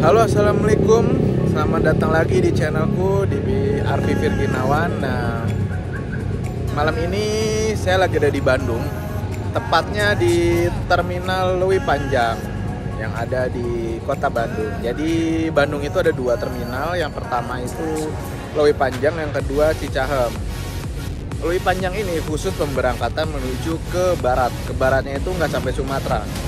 Halo assalamualaikum. Selamat datang lagi di channelku di Arfi Firginawan Nah malam ini saya lagi ada di Bandung. Tepatnya di Terminal Lewi Panjang Yang ada di kota Bandung. Jadi Bandung itu ada dua terminal. Yang pertama itu Lewi Panjang Yang kedua Cicahem. Lewi Panjang ini khusus pemberangkatan menuju ke barat. Ke baratnya itu nggak sampai Sumatera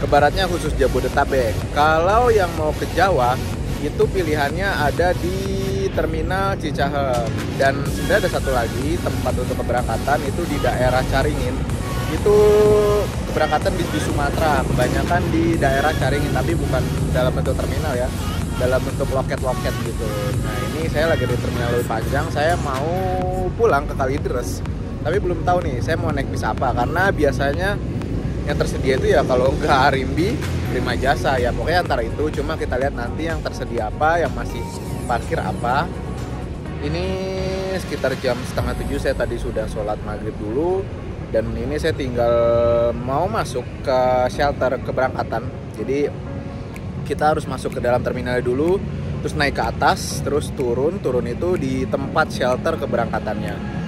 ke baratnya khusus Jabodetabek. Kalau yang mau ke Jawa itu pilihannya ada di terminal Cicahem dan sebenarnya ada satu lagi tempat untuk keberangkatan itu di daerah Caringin. Itu keberangkatan di, Sumatera, kebanyakan di daerah Caringin tapi bukan dalam bentuk terminal ya, dalam bentuk loket-loket gitu. Nah ini saya lagi di terminal lebih panjang, saya mau pulang ke Kalideres, tapi belum tahu nih saya mau naik bis apa karena biasanya yang tersedia itu ya kalau nggak Arimbi terima jasa. Ya pokoknya antara itu cuma kita lihat nanti yang tersedia apa yang masih parkir apa. Ini sekitar jam setengah tujuh saya tadi sudah sholat maghrib dulu. Dan ini saya tinggal mau masuk ke shelter keberangkatan. Jadi kita harus masuk ke dalam terminal dulu terus naik ke atas terus turun. Turun itu di tempat shelter keberangkatannya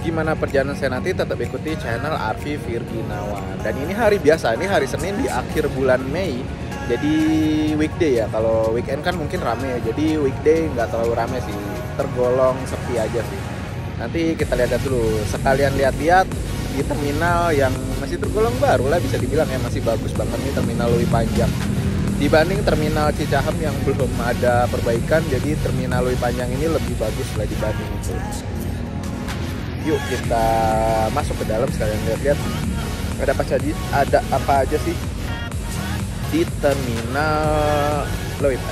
gimana perjalanan saya nanti tetap ikuti channel Arfi Firginawan dan ini hari biasa ini hari Senin di akhir bulan Mei. Jadi weekday ya kalau weekend kan mungkin rame ya. Jadi weekday nggak terlalu rame sih tergolong sepi aja sih. Nanti kita lihat dulu. Sekalian lihat-lihat di terminal yang masih tergolong baru lah bisa dibilang ya. Masih bagus banget nih terminal lebih panjang. Dibanding terminal Cicahem yang belum ada perbaikan jadi terminal lebih panjang ini lebih bagus lah dibanding itu yuk kita masuk ke dalam sekalian lihat-lihat. Ada apa aja ada apa aja sih? Di terminal Loip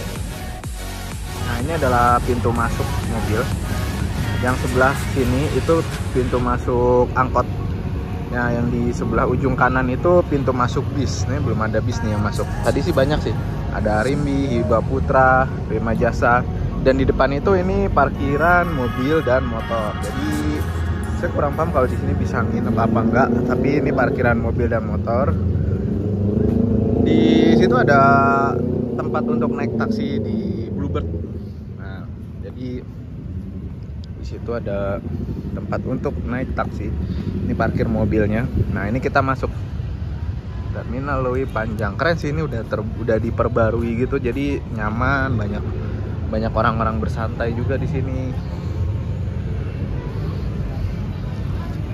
Nah ini adalah pintu masuk mobil. Yang sebelah sini itu pintu masuk angkot. Nah yang di sebelah ujung kanan itu pintu masuk bis. Ini belum ada bis nih yang masuk. Tadi sih banyak sih. Ada Rimbi, Hiba Putra, Prima Jasa. Dan di depan itu ini parkiran mobil dan motor. Jadi saya kurang paham kalau di sini bisa nginep apa enggak tapi ini parkiran mobil dan motor. Di situ ada tempat untuk naik taksi di Bluebird. Nah jadi di situ ada tempat untuk naik taksi. Ini parkir mobilnya. Nah ini kita masuk terminal Lewi Panjang. Keren sih ini udah ter, udah diperbarui gitu jadi nyaman banyak banyak orang-orang bersantai juga di sini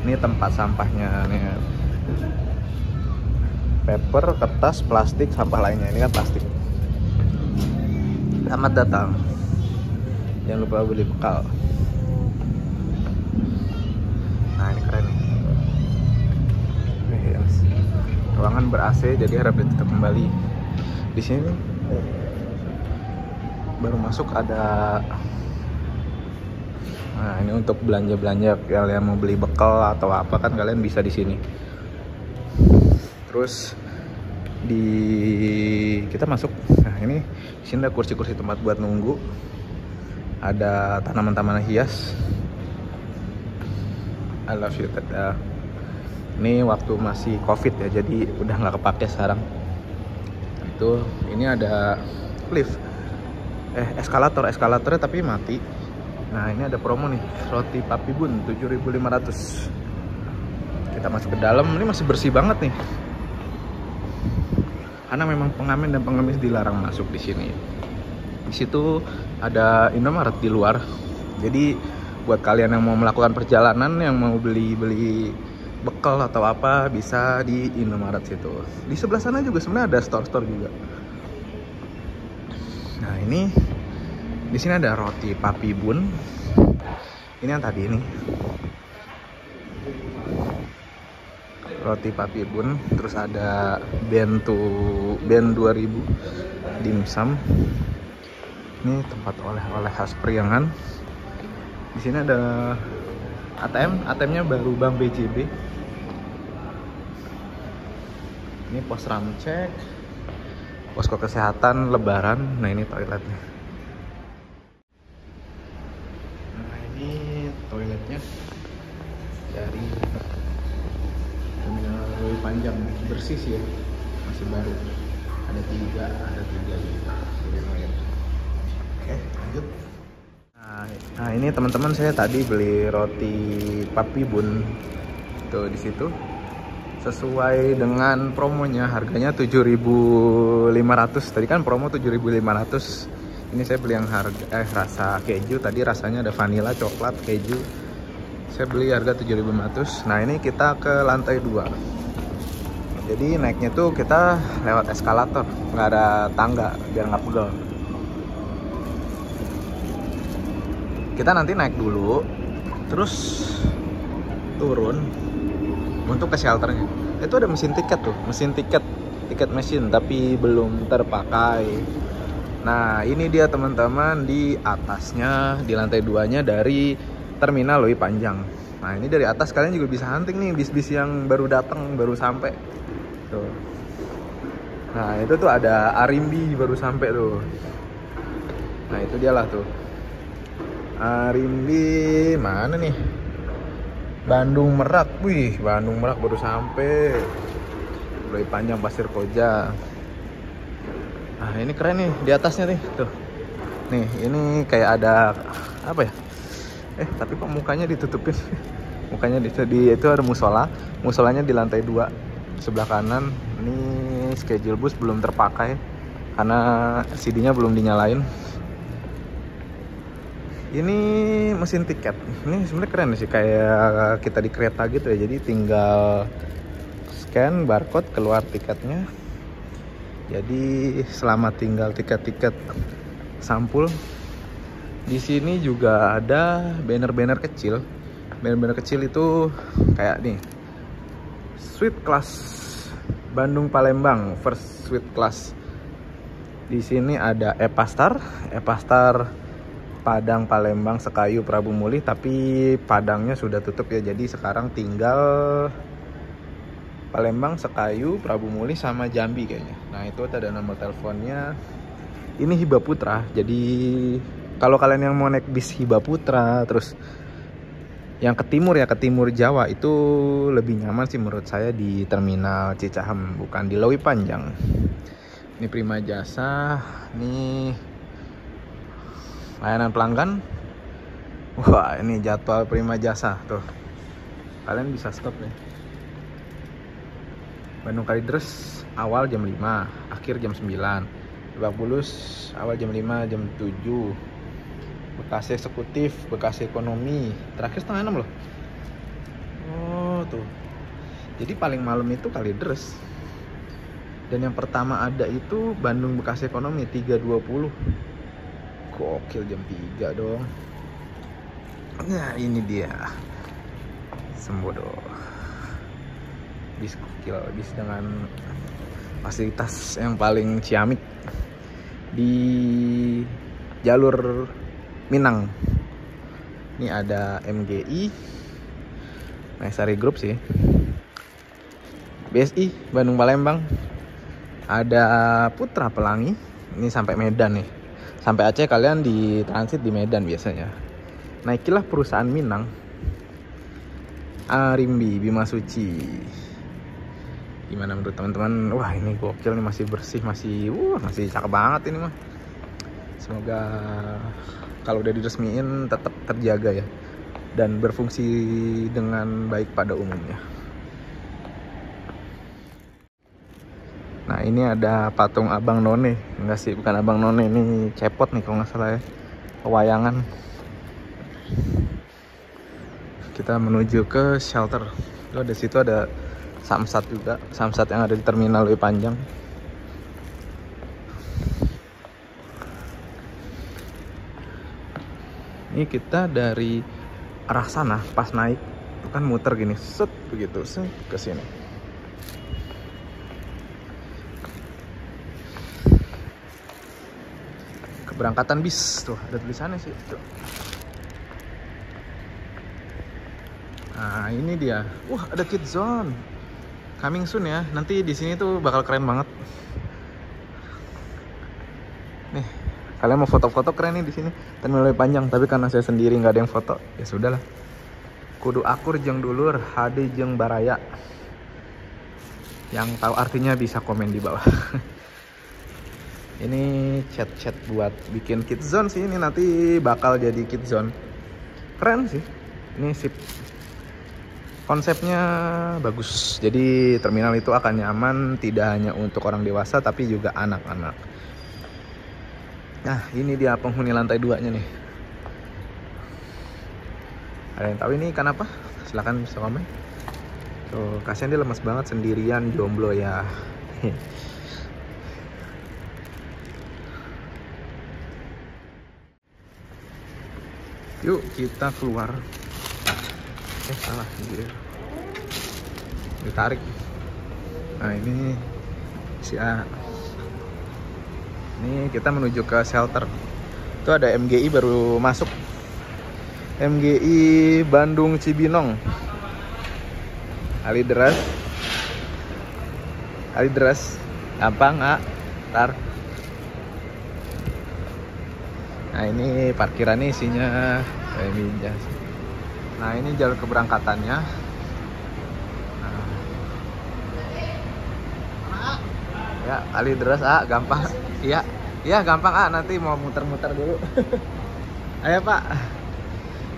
ini tempat sampahnya nih. Paper kertas plastik sampah lainnya. Ini kan plastik. Selamat datang. Jangan lupa beli bekal. Nah ini keren nih. Yes. ruangan ber AC jadi harap ditutup kembali. Di sini baru masuk ada Nah, ini untuk belanja-belanja kalian mau beli bekal atau apa kan kalian bisa di sini. Terus di kita masuk. Nah, ini di sini ada kursi-kursi tempat buat nunggu. Ada tanaman-tanaman hias. I love you, Tata. Ini waktu masih covid ya, jadi udah nggak kepake sekarang. Itu ini ada lift, eh eskalator, eskalatornya tapi mati Nah ini ada promo nih. Roti papi bun 7.500 kita masuk ke dalam. Ini masih bersih banget nih. Karena memang pengamen dan pengemis dilarang masuk di sini. Di situ ada Indomaret di luar. Jadi buat kalian yang mau melakukan perjalanan yang mau beli beli bekal atau apa bisa di Indomaret situ. Di sebelah sana juga sebenarnya ada store-store juga. Nah ini di sini ada roti papi bun. Ini yang tadi ini roti papi bun terus ada bentu ben 2000 dimsum. Ini tempat oleh-oleh khas Priangan. Di sini ada ATM ATM-nya baru Bank BJB ini pos ramcek posko kesehatan lebaran. Nah ini toiletnya toiletnya dari terminal lebih panjang bersih sih ya. Masih baru. Ada tiga ada tiga gitu. Oke, lanjut. Nah, ini teman-teman saya tadi beli roti papi bun. Tuh di situ. Sesuai dengan promonya. Harganya 7.500 tadi kan promo 7.500 ini saya beli yang harga eh rasa keju. Tadi rasanya ada vanilla coklat keju. Saya beli harga 7.500 nah ini kita ke lantai 2 jadi naiknya tuh kita lewat eskalator nggak ada tangga biar nggak pegel. Kita nanti naik dulu terus turun untuk ke shelternya. Itu ada mesin tiket tuh mesin tiket tiket mesin tapi belum terpakai. Nah ini dia teman-teman di atasnya di lantai duanya dari terminal Loi Panjang. Nah ini dari atas kalian juga bisa hunting nih bis-bis yang baru datang baru sampai tuh nah itu tuh ada Arimbi baru sampai tuh nah itu dia lah tuh Arimbi mana nih Bandung Merak, wih Bandung Merak baru sampai. Lebih panjang pasir koja. Nah ini keren nih di atasnya nih, tuh. Nih ini kayak ada apa ya? Eh tapi kok mukanya ditutupin? mukanya di, di itu ada musola, musolanya di lantai dua sebelah kanan. Ini schedule bus belum terpakai karena CD-nya belum dinyalain. Ini mesin tiket. Ini sebenarnya keren sih kayak kita di kereta gitu ya. Jadi tinggal scan barcode keluar tiketnya. Jadi selama tinggal tiket-tiket sampul. Di sini juga ada banner-banner kecil. Banner-banner kecil itu kayak nih Sweet Class Bandung Palembang first Sweet Class. Di sini ada Epastar Epastar Padang Palembang Sekayu Prabu Muli tapi Padangnya sudah tutup ya jadi sekarang tinggal Palembang Sekayu Prabu Muli sama Jambi kayaknya. Nah itu ada nomor teleponnya. Ini Hiba Putra jadi kalau kalian yang mau naik bis Hiba Putra terus yang ke timur ya ke timur Jawa itu lebih nyaman sih menurut saya di terminal Cicahem bukan di Lewi Panjang. Ini Prima Jasa nih layanan pelanggan. Wah ini jadwal prima jasa tuh. Kalian bisa stop nih Bandung Kalideres awal jam 5 akhir jam 9 Lebak Bulus awal jam 5 jam 7 Bekasi eksekutif Bekasi ekonomi. Terakhir setengah 6 loh. Oh tuh. Jadi paling malam itu Kalideres dan yang pertama ada itu Bandung Bekasi ekonomi 320 gokil jam 3 dong. Nah ini dia. Sembodo bis gokil bis dengan fasilitas yang paling ciamik di jalur Minang. Ini ada MGI Maesari Group sih. BSI Bandung Palembang. Ada Putra Pelangi. Ini sampai Medan nih. Sampai Aceh kalian di transit di Medan biasanya. Naikilah perusahaan Minang. Arimbi Bima Suci gimana menurut teman-teman? Wah ini gokil nih masih bersih masih wah masih cakep banget ini mah. Semoga kalau udah diresmiin tetap terjaga ya. Dan berfungsi dengan baik pada umumnya. Nah ini ada patung Abang None. Enggak sih bukan Abang None ini cepot nih kalau nggak salah ya. Pewayangan. Kita menuju ke shelter. Itu ada situ ada samsat juga Samsat yang ada di terminal lebih panjang Ini kita dari arah sana pas naik kan muter gini set begitu set ke sini. Keberangkatan bis tuh ada tulisannya sih tuh. nah ini dia. Wah ada kid zone. Coming soon ya. Nanti di sini tuh bakal keren banget nih kalian mau foto-foto keren nih di sini. Terminal panjang tapi karena saya sendiri nggak ada yang foto. Ya sudahlah. Kudu akur jeng dulur HD jeng baraya. Yang tahu artinya bisa komen di bawah. Ini chat-chat buat bikin kit zone sih. Ini nanti bakal jadi kit zone. Keren sih. Ini sip. Konsepnya bagus. Jadi terminal itu akan nyaman tidak hanya untuk orang dewasa tapi juga anak-anak nah ini dia penghuni lantai duanya nih ada yang tahu ini ikan apa silahkan bisa komen tuh kasihan dia lemas banget sendirian jomblo ya Yuk kita keluar. Eh salah dia. Ditarik. Nah ini si A. Ini kita menuju ke shelter. Itu ada MGI baru masuk. MGI Bandung Cibinong. Ali Deras. Ali Deras. Gampang, A. Ntar. Nah ini parkirannya isinya. Nah ini jalur keberangkatannya. Ya kali deras ah gampang. Iya, iya gampang ah nanti mau muter-muter dulu. Ayo pak.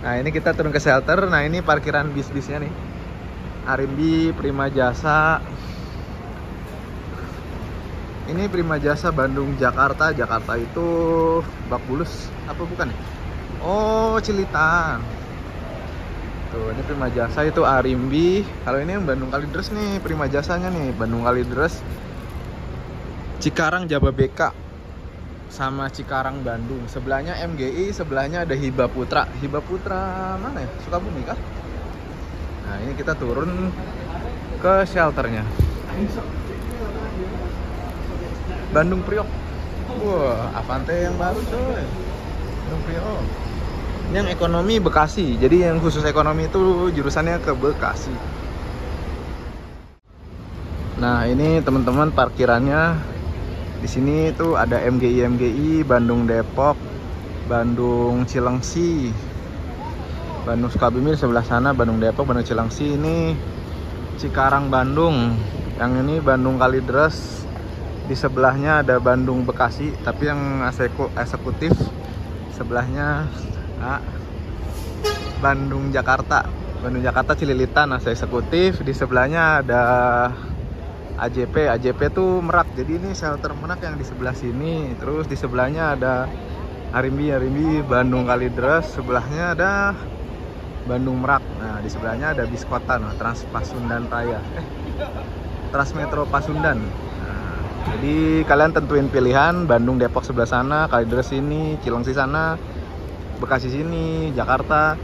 Nah ini kita turun ke shelter. Nah ini parkiran bis-bisnya nih. Arimbi, Prima Jasa, ini Prima Jasa Bandung Jakarta Jakarta itu Bak Bulus apa bukan ya Oh Cilitan tuh ini Prima Jasa itu Arimbi kalau ini yang Bandung Kalideres nih Prima Jasanya nih Bandung Kalideres Cikarang Jababeka sama Cikarang Bandung sebelahnya MGI sebelahnya ada Hiba Putra Hiba Putra mana ya Sukabumi kah nah ini kita turun ke shelternya Bandung Priok. Wah, Avante yang baru coy. Bandung Priok. Ini yang ekonomi Bekasi. Jadi yang khusus ekonomi itu jurusannya ke Bekasi. Nah, ini teman-teman parkirannya di sini tuh ada MGI MGI Bandung Depok, Bandung Cilengsi, Bandung Sukabumi sebelah sana, Bandung Depok, Bandung Cilengsi. Ini Cikarang Bandung. Yang ini Bandung Kalideres, di sebelahnya ada Bandung Bekasi tapi yang eksekutif sebelahnya ah, Bandung Jakarta. Bandung Jakarta Cililitan AC eksekutif di sebelahnya ada AJP AJP tuh Merak. Jadi ini shelter Merak yang di sebelah sini. Terus di sebelahnya ada Arimbi Arimbi Bandung Kalideres sebelahnya ada Bandung Merak. Nah di sebelahnya ada Biskota nah, Trans Pasundan Raya. Eh Transmetro Pasundan. Jadi kalian tentuin pilihan. Bandung Depok sebelah sana Kalideres sini Cilengsi sana Bekasi sini Jakarta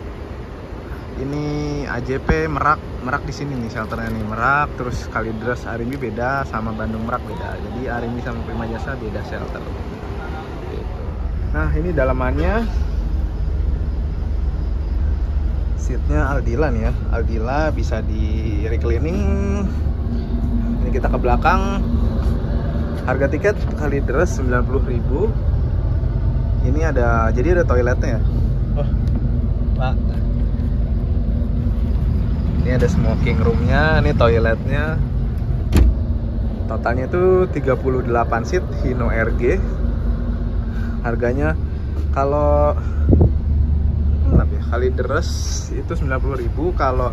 ini AJP Merak Merak di sini nih shelternya nih. Merak terus Kalideres Arimbi beda sama Bandung Merak beda. Jadi Arimbi sama Prima Jasa beda shelter. Gitu. nah ini dalamannya. Seatnya Aldila nih ya. Aldila bisa di reclining. Ini kita ke belakang. Harga tiket kali dress 90.000 ini ada jadi ada toiletnya ya? Oh pak ini ada smoking roomnya ini toiletnya. Totalnya itu 38 seat Hino RG harganya kalau ya? Kali dress itu 90.000 kalau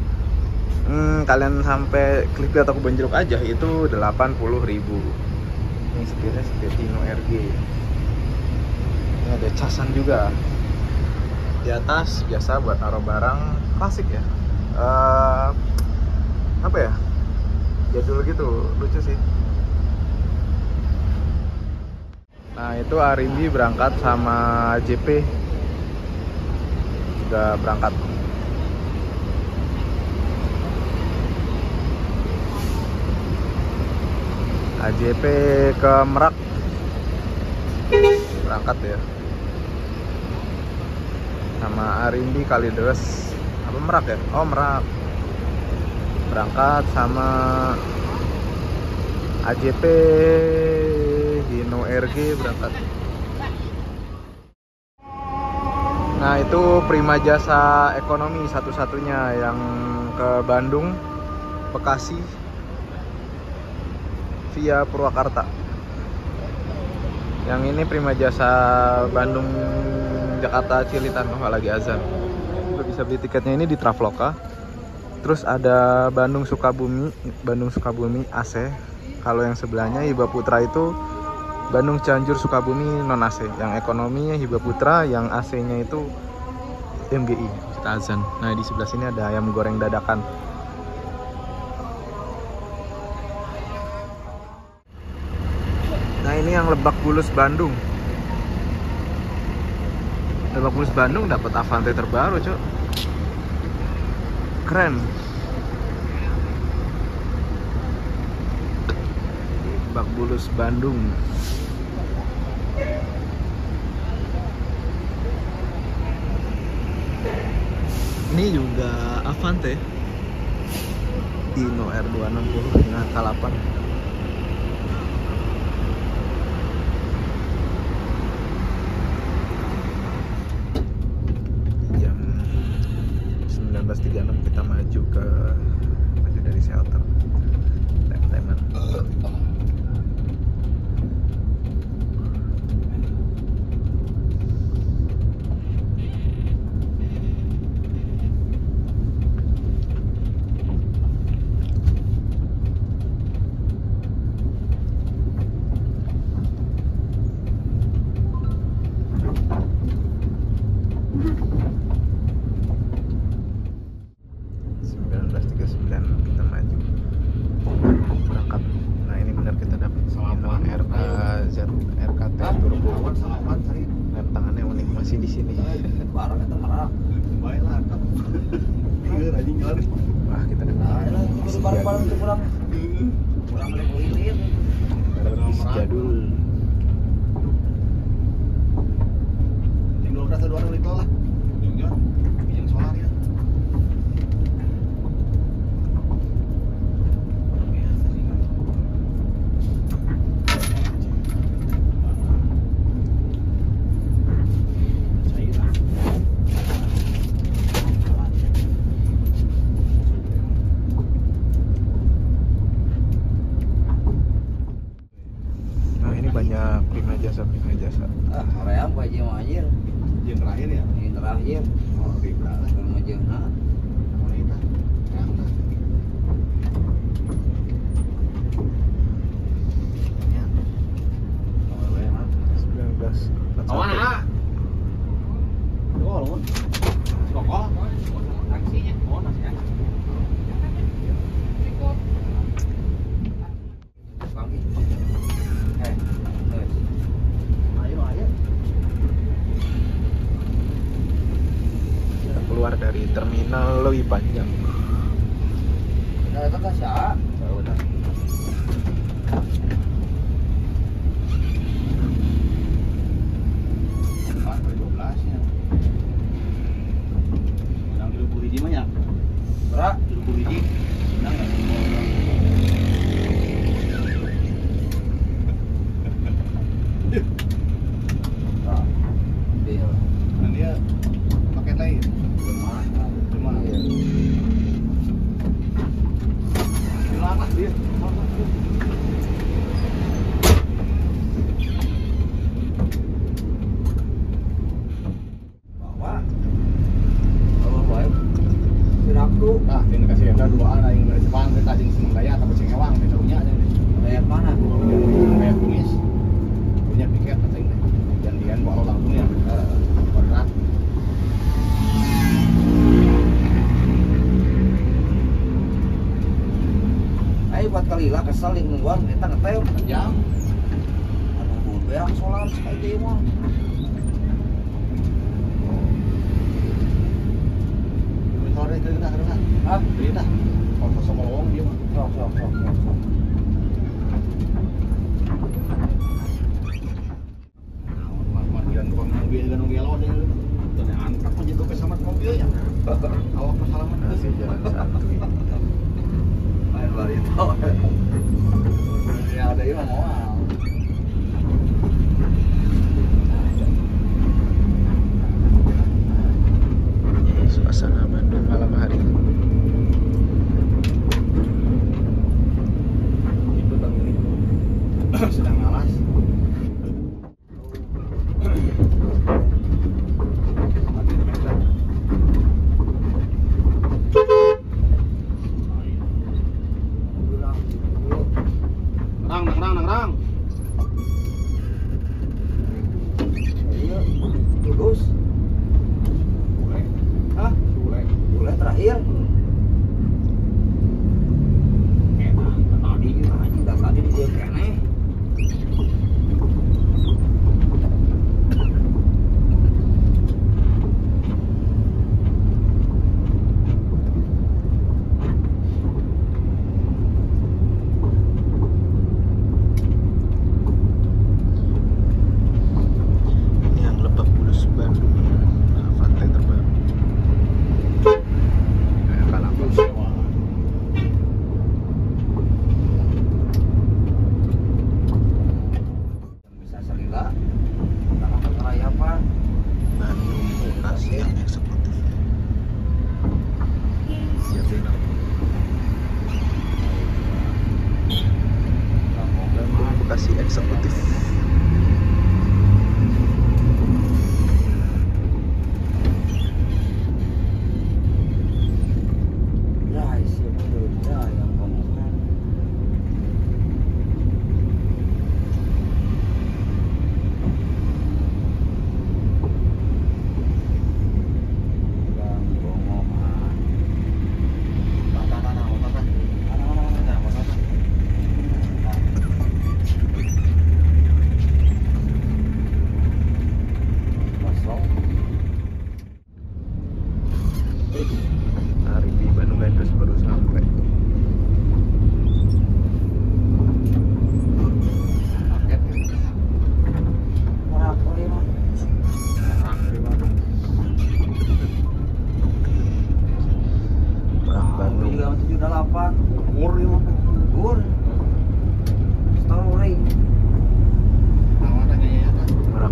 hmm, kalian sampai klik atau ke benjeruk aja itu 80.000 ini setirnya setir Hino RG ini ada casan juga. Di atas biasa buat taruh barang klasik ya uh, apa ya? Jadul gitu lucu sih. Nah itu Arimbi berangkat sama JP sudah berangkat. AJP ke Merak. Berangkat ya. Sama Arimbi Kalideres apa Merak ya? Oh Merak. Berangkat sama AJP Hino RG berangkat. Nah itu prima jasa ekonomi satu-satunya yang ke Bandung Bekasi via Purwakarta. Yang ini prima jasa Bandung Jakarta Cilitano lagi azan juga bisa beli tiketnya ini di Traveloka. Terus ada Bandung Sukabumi, Bandung Sukabumi AC. Kalau yang sebelahnya Hiba Putra itu Bandung Cianjur Sukabumi non AC. Yang ekonominya Hiba Putra, yang AC-nya itu MGI, kita azan. Nah, di sebelah sini ada ayam goreng dadakan. Nah, ini yang Lebak Bulus Bandung. Lebak Bulus Bandung dapat Avante terbaru cok keren. Lebak Bulus Bandung. Ini juga Avante. Dino R260 dengan K8 datang Pak terakhir ya? Terakhir. Oh, Bibra lah. Sama Jim nah. Sama kita. Yang Awan, ah. Kok, Taksinya.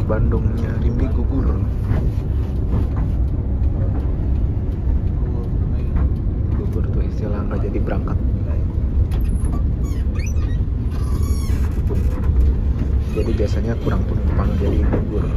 Bandungnya Rimbi gugur gugur tuh istilah nggak jadi berangkat. Jadi biasanya kurang penumpang jadi gugur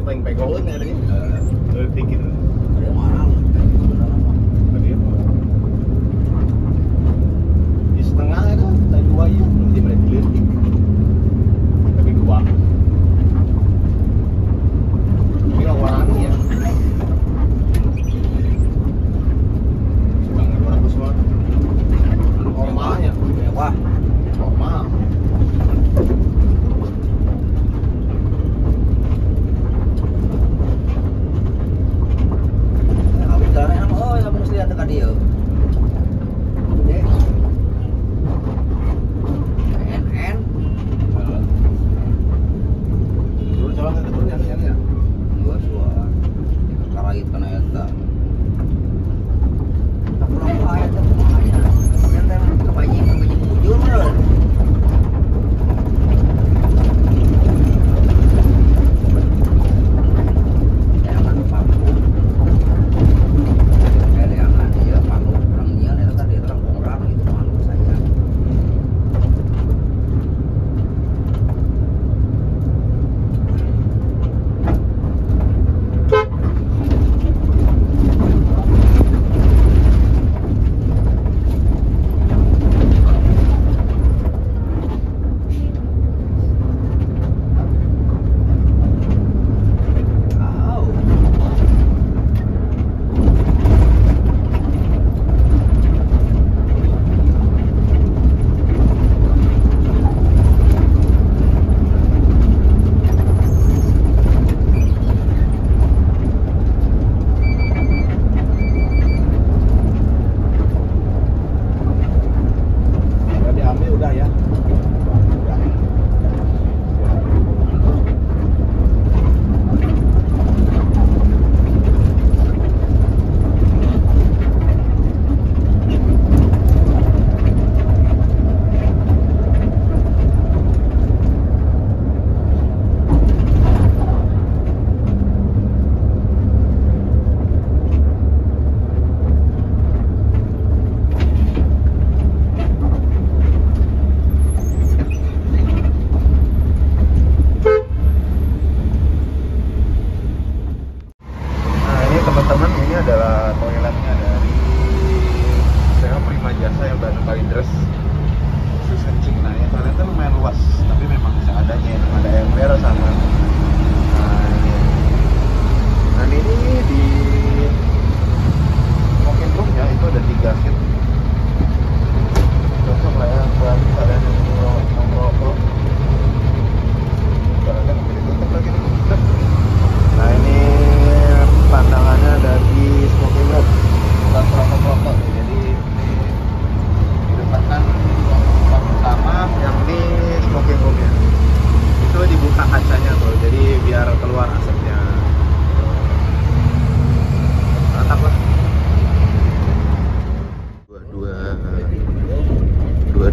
sasri mau sakit itu paling pegolan ya tadi. Eh,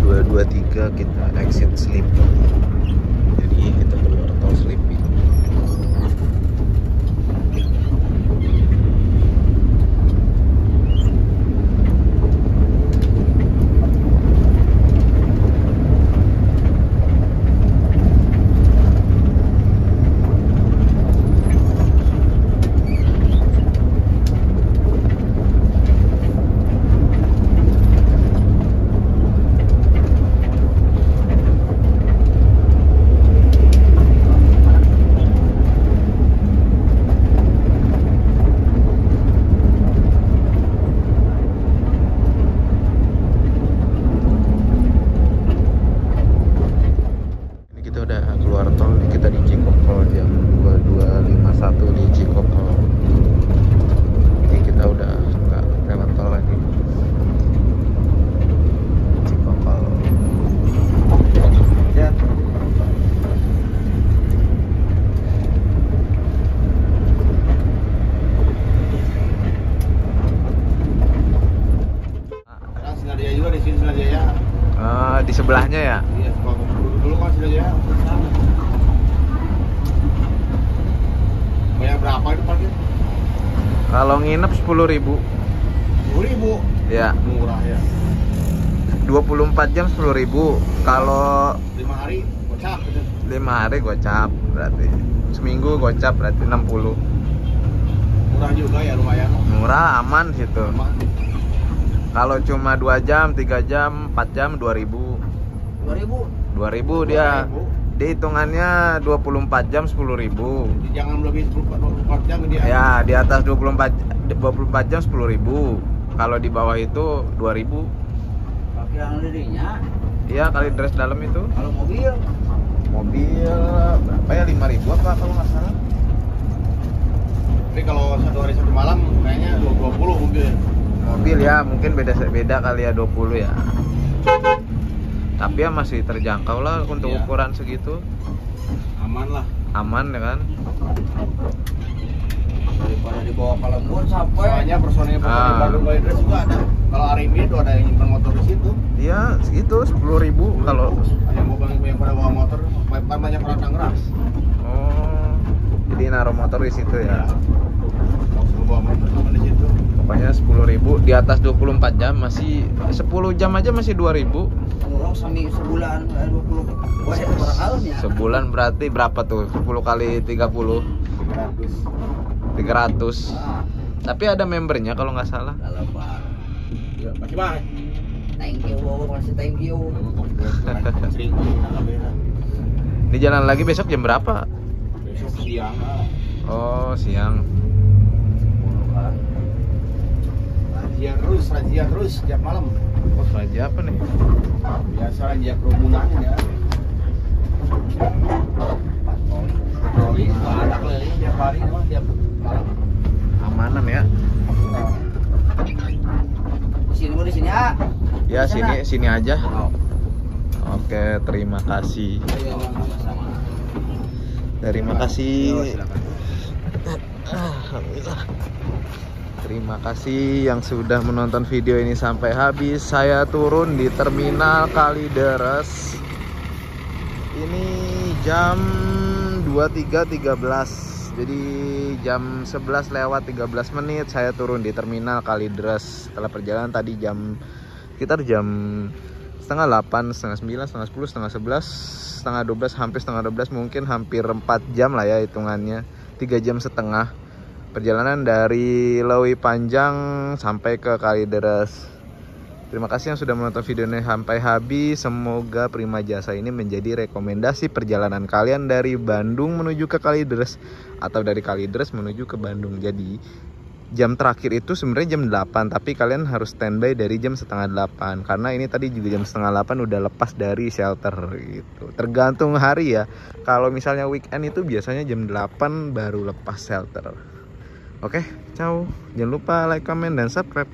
223 kita exit Selipi di sebelahnya ya. Iya, dulu. Bayar berapa itu parkir? Kalau nginep 10.000 ribu, Sepuluh ribu. ya. Murah ya. 24 jam 10.000 ribu. Kalau Lima hari kocak gitu. lima hari gocap berarti. Seminggu gocap berarti 60. Murah juga ya lumayan. Murah, aman situ. Aman. Kalau cuma 2 jam, 3 jam, 4 jam 2000. Dua ribu. 2000 dia. 2000. Dia hitungannya 24 jam 10.000. Jangan lebih 24 jam dia. Ya, di atas 24 24 jam 10.000. Kalau di bawah itu 2000. Parkiran dirinya. Iya, kali dress dalam itu. Kalau mobil Mobil berapa ya? 5000 apa kalau nggak salah? Tapi kalau satu hari satu malam kayaknya 20 mungkin. Mobil ya, mungkin beda beda kali ya 20 ya. Tapi ya masih terjangkau lah untuk Iya. ukuran segitu. Aman lah. Aman ya kan? daripada dibawa ke lembur sampai. Soalnya personil personil Ah. Bandung Boy Dress juga ada. Kalau hari ini tuh ada yang nyimpan motor di situ. Iya, segitu 10.000 kalau yang mau yang pada bawa motor, kan banyak orang Tangerang. Oh. Jadi naruh motor di situ ya. Suruh bawa motor di situ. Pokoknya 10.000 di atas 24 jam masih 10 jam aja masih 2.000. Ngurung sampai sebulan eh, 20 Wah, itu berapa tahun ya? Sebulan berarti berapa tuh? 10 kali 30 300. 300. Ah, Tapi ada membernya kalau nggak salah. bar. Ya. Thank you. Masih thank you. Di jalan lagi besok jam berapa? Besok siang. Oh, siang. Razia terus, razia terus tiap malam. Oh, raja apa nih? Biasa razia kerumunan ya. Patroli. Ada keliling tiap hari mah tiap malam. Amanan ya. Di sini mau di sini ah. Ya, sana. sini sini aja. Oh. Oke, terima kasih. Ayo, sama. Terima Yo, kasih. silakan. Alhamdulillah. Terima kasih yang sudah menonton video ini sampai habis. Saya turun di terminal Kalideres. Ini jam 23.13. Jadi jam 11 lewat 13 menit saya turun di terminal Kalideres. Setelah perjalanan tadi jam sekitar jam setengah 8, setengah 9, setengah 10, setengah 11, setengah 12, hampir setengah 12 mungkin hampir 4 jam lah ya hitungannya. 3 jam setengah perjalanan dari Lewi Panjang sampai ke Kalideres. Terima kasih yang sudah menonton videonya sampai habis. Semoga Prima Jasa ini menjadi rekomendasi perjalanan kalian dari Bandung menuju ke Kalideres atau dari Kalideres menuju ke Bandung. Jadi jam terakhir itu sebenarnya jam 8 tapi kalian harus standby dari jam setengah 8 karena ini tadi juga jam setengah 8 udah lepas dari shelter gitu. Tergantung hari ya. Kalau misalnya weekend itu biasanya jam 8 baru lepas shelter oke ciao. Jangan lupa like comment dan subscribe